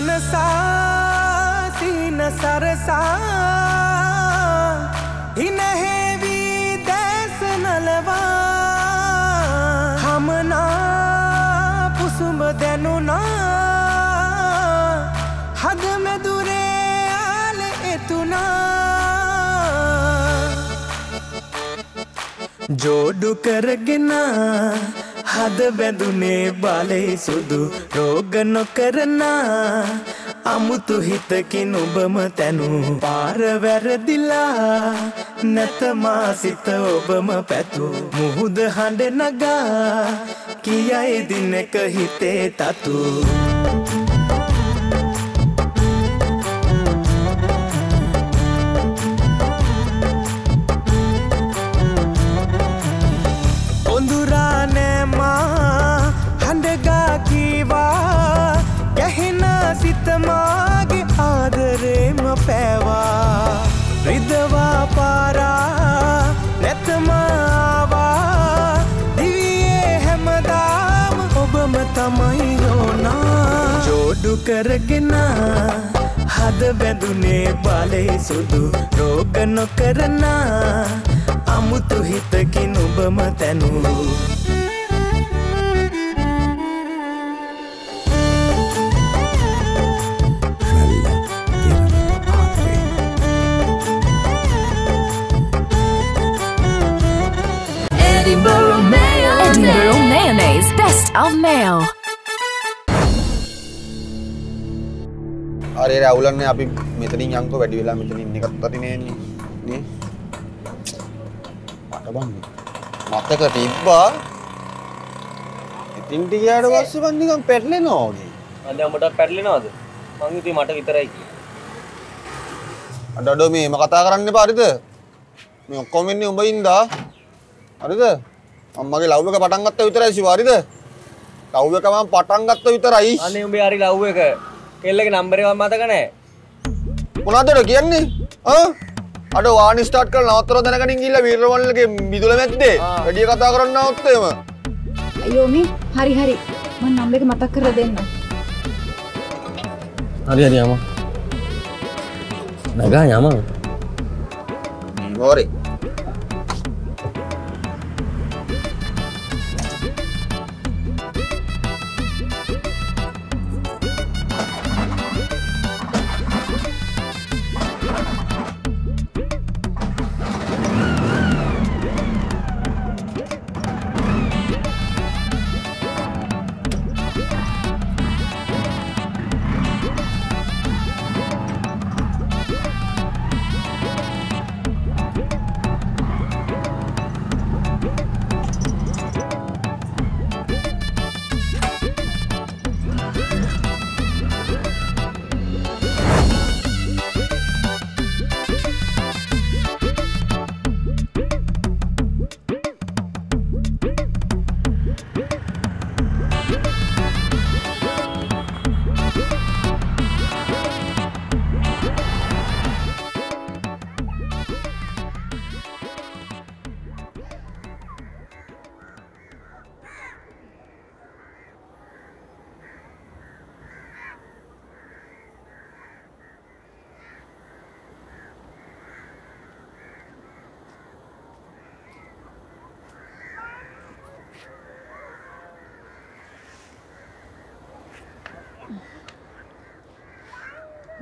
මනසා සීන සරසා. හිනහෙවී දැස නලවා හමනා පුසුඹ දැනුනා හදමැදුරේ ආල එතුනා ජෝඩු කරගෙන හද බැඳුනේ බලේ සුදු රෝග නොකරන අමුතු හිතකින් ඔබම තැනු. පාර වැරදිලා නැතමා සිත ඔබම පැතු. මුහුද හඬ නගා කියයි දිනක හිතේ තතු. රිදවා පාරා නැතමාවා දිවියේ හැමදාම ඔබම තමයි යෝනා ජෝඩු කරගෙන හද බැඳුනේ බලේ සුදු රෝග නොකරන අමුතු හිතකින් ඔබම තැනූ. Edinburgh Mayo. Edinburgh Mayonnaise. Best of Mayo. අරේ අවුලන්නේ අපි මෙතනින් යංක වැඩි වෙලා මෙතනින් එකත් අතිනේන්නේ නේ? මට බං මතක තිබ්බා. ඉතින් ටිකයට පස්සේ බං නිකන් පැටලෙනවා වගේ. අද උඹට පැටලෙනවද? මං ඉතින් මට විතරයි කිව්වේ. අඩ අඩෝ මේ එම කතා කරන්න එපා හරිද? මේ ඔක්කොම ඉන්නේ උඹ ඉඳා. හරිද අම්මගේ ලව් එක පටන් ගත්ත විතරයි සිව හරිද? ලව් එක මම පටන් ගත්ත විතරයි. අනේ උඹේ හරි ලව් එක. කෙල්ලගේ නම්බර් එක මතක නැහැ. මොනවද කියන්නේ? ආ අඩ වානි ස්ටාර්ට් කරලා නවත්තර දැනගනින් ගිහිල්ලා වීරවල්ලගේ මිදුල මැද්දේ. වැඩි කතා කරන්න આવොත් එහෙම. අයෝමි හරි හරි. මං නම්බ එක මතක් කර දෙන්න. හරි හරි යම. නගා යම. හොරේ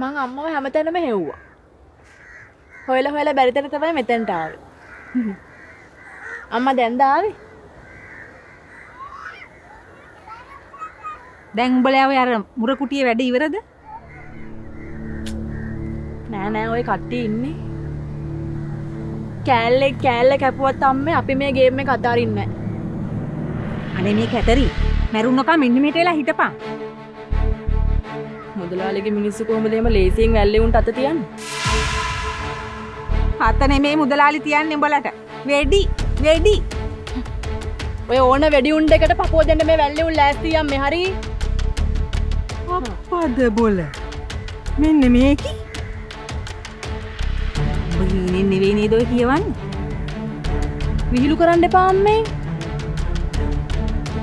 මං අම්මව හැමතැනම හෙව්වා. හොයල හොයල බැරිතන තමයි මෙතැන්ට ආවේ. අම්ම දැන්දාවේ දැන් උඹලාව අර මුරකුටිය වැඩ ඉවරද? නෑ නෑ ඔය කට්ටි ඉන්නේ. කෑල්ලෙක් කෑල්ල කැපුවත් අම්ම අපි මේ ගේම කතාරන්න අනේ මේ කැතරි මැරුන්නකා මෙන්න මෙට වෙලා හිටපන් මුදලාලගේ මිනිස්සු කොහොමදේම ලේසියෙන් වැල්ලෙවුන්ට අත තියන්න? අත නෙමේ මුදලාලි තියන්නේ උඹලට. වෙඩි වෙඩි. ඔය ඕන වැඩිඋන්ට එකට පපෝදන්න මේ වැල්ලෙවුන් ලෑස්තියම් මෙහරි පද බොල. මෙන්න මේකි. බහිනෙන් නෙවේ නේදොය කියවන්න? විහිළු කරන්න එපාම්මේ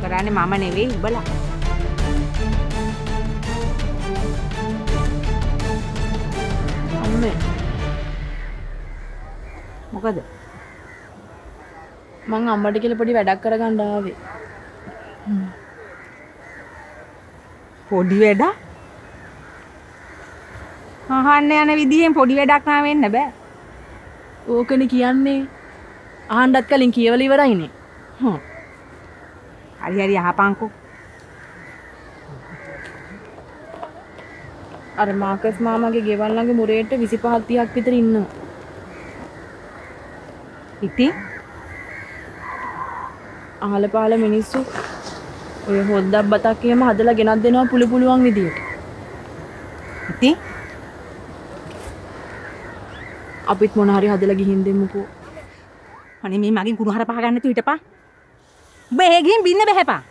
කරන්න මම නෙවෙයි උබලා අම්මේ මොකද මං අම්මට කියලා පොඩි වැඩක් කරගන්න ආවේ. පොඩි වැඩ අහන්න යන විදිහෙන් පොඩි වැඩක් නා වෙන්න බෑ ඕකනේ කියන්නේ. අහන්නත් කලින් කියවලා ඉවරයිනේ. හ්ම්. හරි හරි අහපංකෝ අර මාකස් මාමගේ ගෙවල් ළඟ මුරේට 25 30ක් විතර ඉන්නවා. ඉතින් අහල පහල මිනිස්සු ඔය හොද්දක් බතක් එහෙම හදලා ගෙනත් දෙනවා පුළු පුළුවන් විදියට. ඉතින් අපිත් මොන හරි හදලා ගිහින් දෙමුකෝ. අනේ මේ මගෙන් කුණුහර පහ ගන්න තු හිටපන් උඹ ඒ ගිහින් බින්න බහැපන්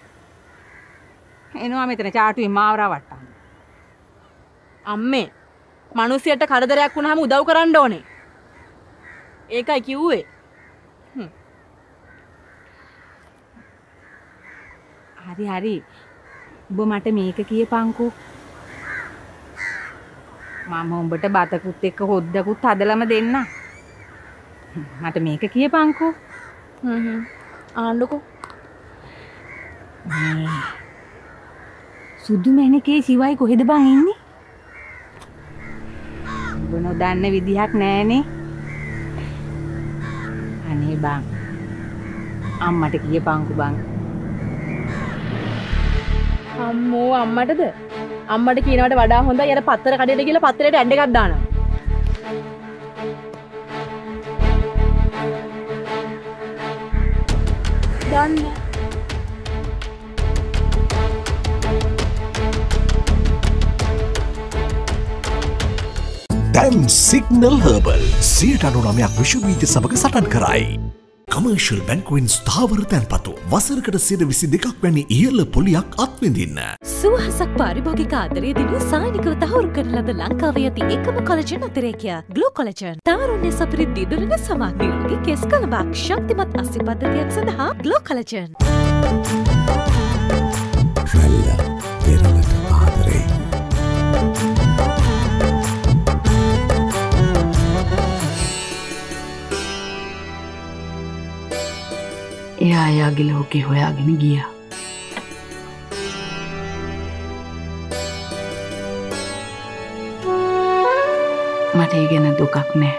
එනවා මෙතන චාටුවේ මාව රවට්ටන්න අම්මේ මිනිස්සුන්ට කරදරයක් වුණාම උදව් කරන්න ඕනේ. ඒකයි කිව්වේ. හරි හරි උඹ මට මේක කියපංකෝ මම උඹට බතකුත් එක්ක හොද්දකුත් හදලම දෙන්න මට මේක කියපංකෝ හ්ම් හ්ම්. ආන්නකෝ. සුදු මැණිකේ සිවයි කොහෙද බං ඉන්නේ උඹ නොදන්න විදිහක් නෑනේ. අනේ බං. අම්මට කියපංකු බං. අම්මෝ අම්මටද? අම්මට කියනවට වඩා හොඳයි. අර පත්තර කඩේට ගිහලා පත්තරේට ඇඬ එකක් සිගනල් හර්බල් සියට අනුනමයක් විශ්වවීජ සමඟ සටන් කරයි. කමර්ශල් බැංකුවෙන් ස්ථාවර තැන්පතු වසරකට සිට විසි දෙකක් වැනි ඉහල්ල පොලියක් අත්විඳින්න. සුවහසක් පාරිභෝගික ආදරය දිනු සානිකව තහවුරු කරන ලද ලංකාවේ ඇති එකම කොලජන් අතිරේකය ගලෝ කොලජන් තාරුණ්‍ය සපරි දිදුරන සමාගයෝගේ කෙස් කළබක් ශක්තිමත් අසි පද්ධතියක් සඳහා ගලෝ කලජන්. රැල්ල එයා එයාගේ ලෝකෙ හොයාගෙන ගියා. මට ඒ ගැන දුකක් නෑ.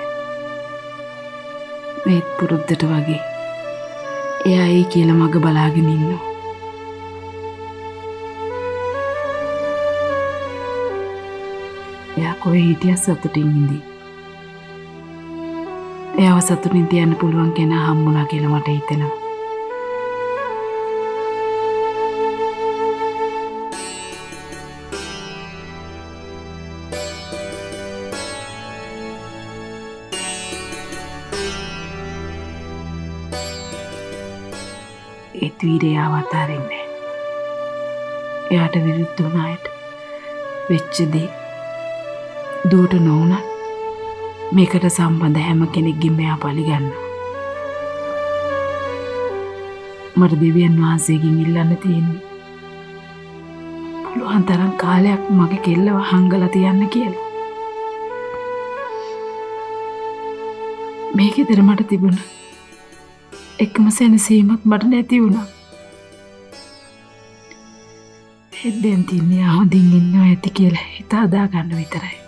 ඒත් පුරුද්දට වගේ එයා ඒ කියල මග බලාගෙන ඉන්නවා. එයා කොය හිටිය සතුටින් ඉදී. එයාව සතුටින් තියන්න පුළුවන් කෙන හම්මුණා කියල මට හිතෙනවා. ඒත් වීරයාව අතාරෙන්නේ එයාට විරුද්ධ වුණායට වෙච්චදේ දූට නොවනත් මේකට සම්බඳ හැම කෙනෙක්ගින් මෙයා පලිගන්න මට දෙවියන් වහන්සේකින් ඉල්ලන්න තියෙන්නේ පුළුවන් තරම් කාලයක් මගේ කෙල්ලව හංගල තියන්න කියලා. මේක දෙර මට තිබුණ. එකම සැනසීමක් මට නැති වුණා. එද්දෙන් තින්නේ හොඳින් ඉන්නවා ඇති කියලා හිතා අදා ගන්න විතරයි.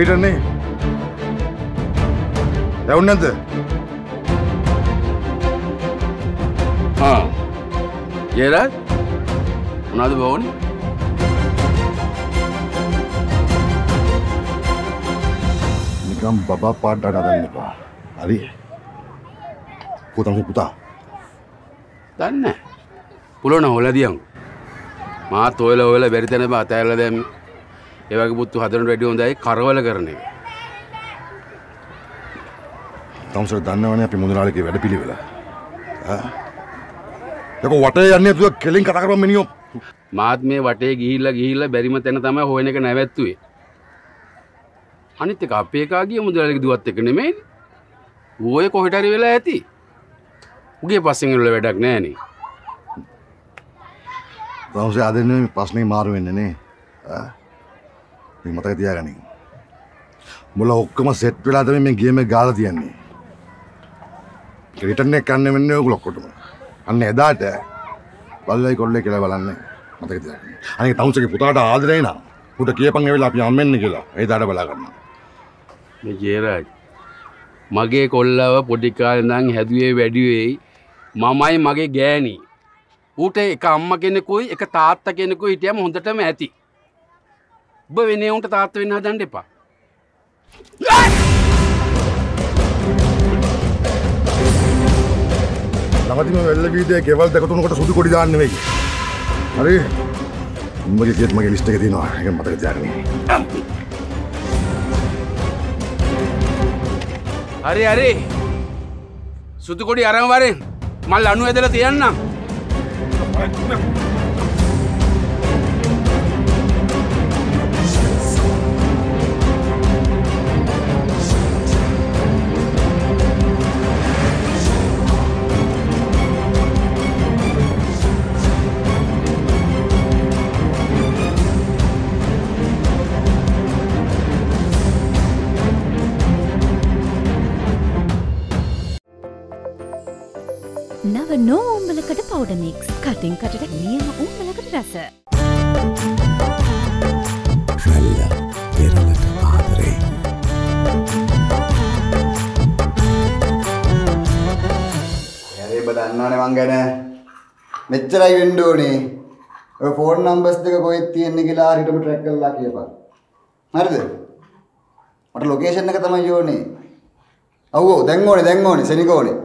පීටන්නේ දැවුන් නැද්ද ජයරත්? මොනාද බවනි නිකම් බබා පාට අඩදන්න එපා. හරි? පුතම පුතා. දන්න පුලොන හොලදියම් මාත් ඔයල ඔයල බැරිතැන අතඇල්ල දැම් ඒවගේ පුත්තු හදරට වැඩි හොඳයි කරවල කරන එක. තමසට දන්නවන අපි මුදනාලක වැඩ පිළිවෙල යක වටේ යන්න තුව කෙලින් කතකරම මිනිියෝ මාත් මේ වටේ ගිහිල්ල ගිහිල්ල බැරිම තැන තම හොයන එක නැවැත්තුවේ. අනිත් එක අපේකාගේ මුදලක දුවත් එක නෙමේ ඕය කොහිටරි වෙලා ඇති. උගේ පස්සෙන්ගල වැඩක් නෑනේ තමසේ අදන්න ප්‍රශ්නය මාරු වෙන්නනේ මතක තියාගනින්. මුල ඔක්කම සෙට් වෙලා තම මේ ගේම ගාල තියන්නේ. රිටන්නේ කන්න වෙන්න ඔකු ලොක්කොටම අන්න එදාට බල්ලයි කොල්ලෙ කියලා බලන්න මතක තියාගන්න. අනික තවුසගේ පුතාට ආදරේන පුට කියපන් වෙලා අපි අම්මෙන්න කියලා. ඒ දාට බලා කරන්න ජේරාජ් මගේ කොල්ලව පොඩිකාලදං හැදුවේ වැඩිවෙයි. මමයි මගේ ගෑනී ඌට එක අම්ම කෙනෙකුයි එක තාත්ත කෙනෙකු හිටියම හොඳටම ඇති. ඔබ වෙනවුන්ට තාත්ත වෙන්න හදන්න එපා. ළඟතිම වෙල්ල වීදේ ගෙවල් දෙකතුනකට සුදු කොඩි දාන්න වෙයි හරි? උඹගේ ගේත් මගේ ලිස්ට් එක තියෙනවා. ඒක මතක තියාගන්න. හරි හරි. සුදු කොඩි අරම වරෙන්. මල් අනු ඇදල තියන්නම් කටින් කටට නියම උම්බලකට රැස. රැල්ල පෙරලට ආදරේ. ඇරේ බදන්නවන මං ගැන. මෙච්චරයි වෙන්න ඕනේ. ඔය ෆෝන් නම්බර්ස් දෙක කොහෙද තියෙන්නේ කියලා හරියටම ට්‍රැක් කරලා කියපන්. හරිද? මට ලොකේෂන් එක තමයි ඕනේ. ඔව් ඔව් දැන් ඕනේ දැන් ඕනේ සෙනික ඕනේ.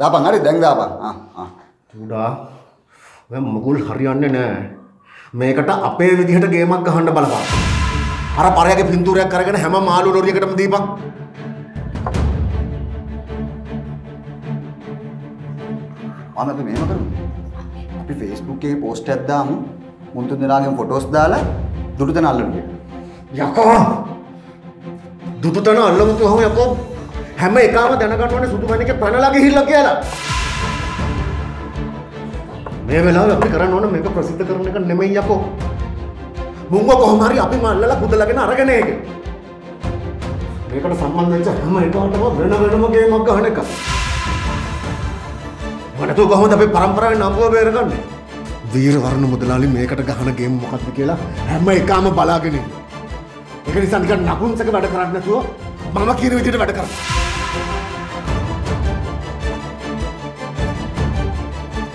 දාපන් හරි දැන් දාපන්. ආ ආ චූඩා. ඔය මුකුල් හරියන්නේ නෑ. මේකට අපේ විදිහට ගේමක් ගහන්න බලපන්. අර පරයාගේ පින්තූරයක් අරගෙන හැම මාළු ලොරියකටම දීපන්. මම අපි මෙහෙම කරමු. අපි Facebook එකේ පෝස්ට් එකක් දාමු. මුන් තුන් දෙනාගේම ෆොටෝස් දාලා දුටු තැන අල්ලමු. යකෝ! දුදුතන අල්ලමු කිව්වම යකෝ. හැම එකාම දැනගන්න ඕනේ සුදු මණිකේ පැනලා ගිහිල්ලා කියලා මේ වෙලාවේ අපි කරන්න ඕන මේක ප්‍රසිද්ධ කරන එක නෙමෙයි යකෝ. මුංග කොහොම හරි අපි මල්ලලා කුදලාගෙන අරගෙන ඒක. මේකට සම්බන්ධ වෙච්ච හැම එකකටම වෙන වෙනම ගේමක් ගහන එක. මට තෝ කොහොමද අපේ පරම්පරාවේ නම්බුව බේරගන්නේ? වීරවර්ණ මුදලාලි මේකට ගහන ගේම් මොකක්ද කියලා හැම එකාම බලාගෙන ඉන්න. ඒක නිසා නිකන් නපුංසක වැඩ කරන්නේ නැතුව මම කියන විදිහට වැඩ කරන්න.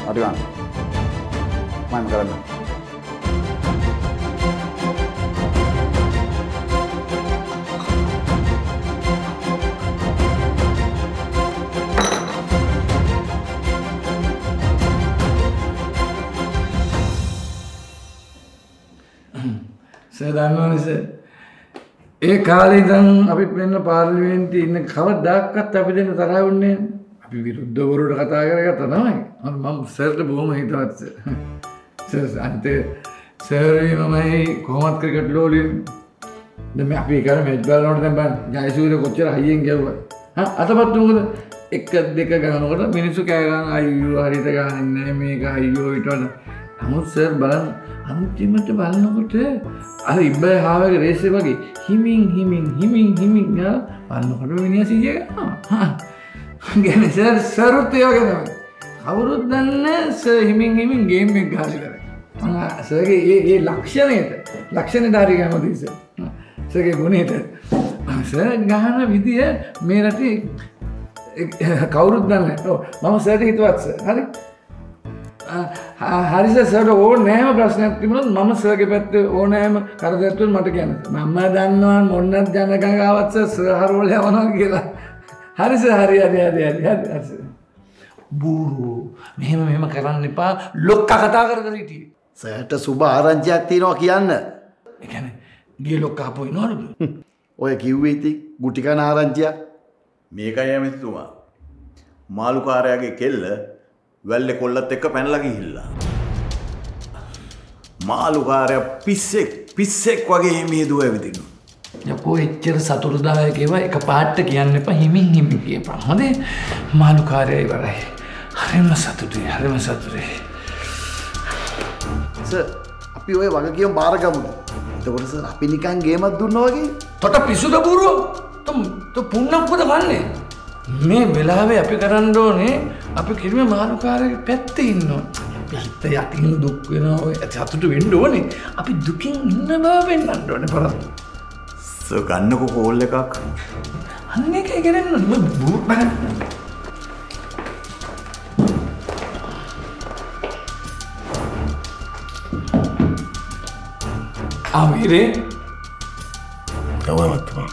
හරි ගන්න මම කරන්න සර් දන්නවනේ සර් ඒ කාලේ ඉඳන් අපි වෙන්න පාර්ලිමේන්තුවේ ඉන්න කවදාවත් අපි දෙන්න තරහ වුණේ නැහැ. අපි විරුද්ධවරුන්ට කතා කරගත්තා තමයි. මම සර්ට බොහොම හිතවත් සර්. සර් අන්තේ සර් මමයි. කොහොමත් ක්‍රිකට් ලෝලින් දැන් අපි කර මැච් බලනකොට දැන් බලන්න. ජයසූරිය කොච්චර හයියෙන් ගැව්වද? හා අතපත් මොකද? එක දෙක ගනකොට මිනිස්සු කෑ ගන්න අයියෝ හරියට ගහන්නේ මේක අයියෝ ඊට වඩා. නමුත් සර් බලන්න අන්තිමට බලනකොට අර ඉබ්බයි හාවගේ රේසේ වගේ හිමින් හිමින් හිමින් හිමින් බලන්නකොට මිනිහ සිය ගැන සර් සරුත් ඒ වගේ තමයි. කවුරුත් දන්න ස හිමින් හිමින් ගේම් එක ගාලි කර සගේ ඒ ඒ ලක්ෂණයට ලක්ෂණ ධාරි කැමතිස සගේ ගුණේට ගහන විදිය මේ රටේ කවුරුත් දන්න මම සට හිතුවත්ස හරි හරිස සට ඕ නෑම ප්‍රශ්නයක් තිබුණත් මම සගේ පැත්ත ඕනෑම කරදත්තුන් මට කියන්න මම දන්නවන් මොන්නත් ජනකගාවත්ස සහරෝල යවනවා කියලා හරිස හරි හරි හරි හරි හරි හරිස බූරු මෙහෙම මෙම කරන්න එපා ලොක්ක කතා කර කර හිටිය සෑට සුභ ආරංචියක් තියෙනවා කියන්න. එකන ගිය ලොක්කාපොයි නොලු ඔය කිව්වේ ඉති ගුටිකන ආරංචියක්. මේකයි ඇමතිතුමා. මාළුකාරයාගේ කෙල්ල වැල්ලෙ කොල්ලත් එක්ක පැනලා ගිහිල්ලා. මාළුකාරය පිස්සෙක් පිස්සෙක් වගේ මේදුව ඇවිදිනු. යකෝ එච්චර සතුරදායකව එක පාට්ට කියන්න එප හිමින් හිමි කියපා හොදේ මාළුකාරය ඉවරයි. හරිම සතුටේ හරිම සතුරේ. අපි ඔය වගකියම් බාරගමුණ එතකොටස අපි නිකන් ගේමත් දුන්න වගේ. තොට පිසුද පුරුව පුන්නක්කොද වන්නේ. මේ වෙලාවේ අපි කරන්න ඕනේ අපි කිරීම මානුකාරය පැත්ත ඉන්න හිත යතින් දුක් වෙනවා ඇති සතුට වෙන්න ඕනේ. අපි දුකින් ඉන්න බව වෙන්නන්න ඕන පරත් ගන්නකො කෝල් එකක්. අන්න එක කරන්න බූ බැ ආමීරේ ගවමත්තුමා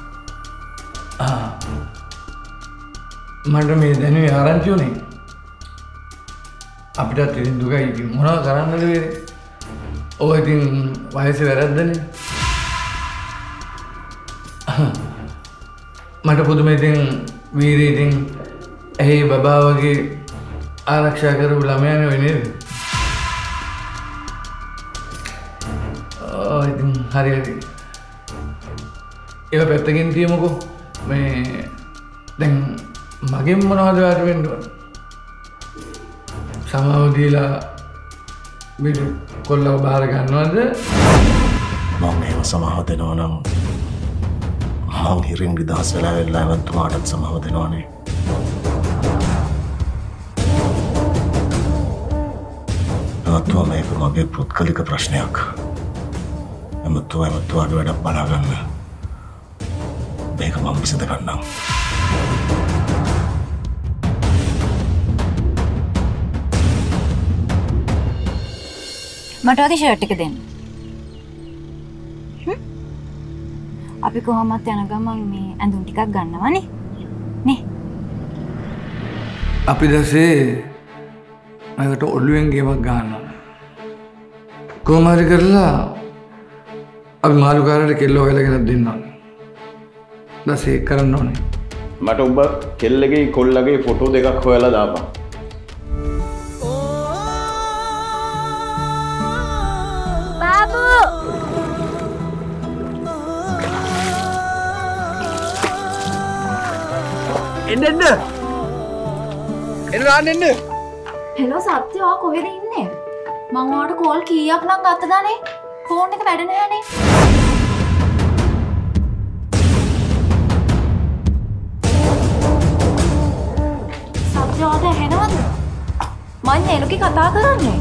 මට මේ දැනුවේ ආරංචි වනේ අපිටත් ඉතින් දුකයි. මොනව කරන්නද වේරේ ඔය ඉතින් වයස වැරද්දනේ. මට පුදුම ඉතින් වීරී ඉතින් ඇහි බබා වගේ ආරක්ෂා කරපු ළමයන වෙනේද ඉතින් හරි හරි ඒ පැත්තකින් තියමුකෝ මේ දැන් මගෙන් මොනවද වැටවෙන්ඩුව සමාවදීලා බිට කොල්ලව භාර ගන්නවද? මං ඒව සමාව දෙනවා නම් මං හිරින් විදහස් වෙලා වෙල්ලා ඇවත්තුමාටත් සමාව දෙනවානේ. ඇමත්තුව මේක මගේ පුද්ගලික ප්‍රශ්නයක්. ඇමත්තුව ඇමත්තුවාට වැඩක් බලාගන්න මේක මං විසඳ ගන්නම් මට වගේ ෂර්ට් එක දෙන්න. අපි කොහොමත් යන ගමන් මේ ඇඳුම් ටිකක් ගන්නවනේ. නේ. අපි දසේ මකට ඔල්ලුවෙන් ගේමක් ගන්න. කෝමාරි කරලා අපි මාළුකාරට කෙල්ලෝ වෙලගෙන දෙන්න. දසේ කරන්න ඕනේ. මට උඹ කෙල්ලගේ කොල්ලගේ ෆොටෝ දෙකක් හොයලා දාපන්. බාබු එන්න එන්න එන්න රාන්න එන්න හෙලෝ සත්‍යවා කොහෙද ඉන්නේ? මං ඔයාලට කෝල් කීයක් නම් ගත්තදානේ? ෆෝන් එක වැඩ නැහැනේ. මං නෙළුකි කතා කරන්නේ.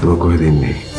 දුව කොහෙද ඉන්නේ